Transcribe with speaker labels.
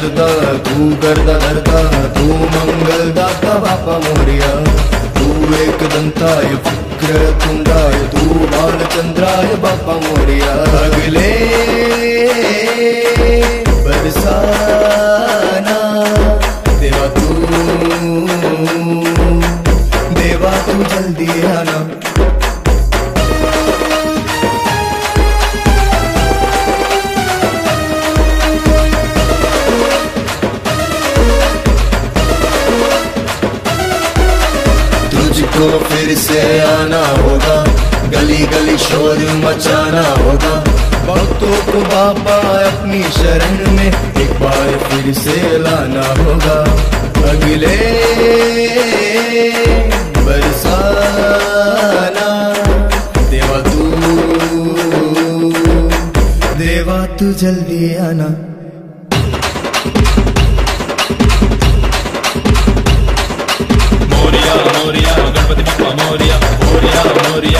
Speaker 1: करता धरता तू मंगल दाता, बापा मोरिया। तू एक दंताय फुक्र तुंडाय तू बालचंद्राय बापा मोरिया। अगले बरसाना, देवा तू देवा तू जल्दी आना तुझको फिर से आना होगा। गली गली शोर मचाना होगा। भक्तों को बाबा अपनी शरण में एक बार फिर से लाना होगा। अगले बरसाना। देवा तू देवा तू जल्दी आना। Yeah, I'm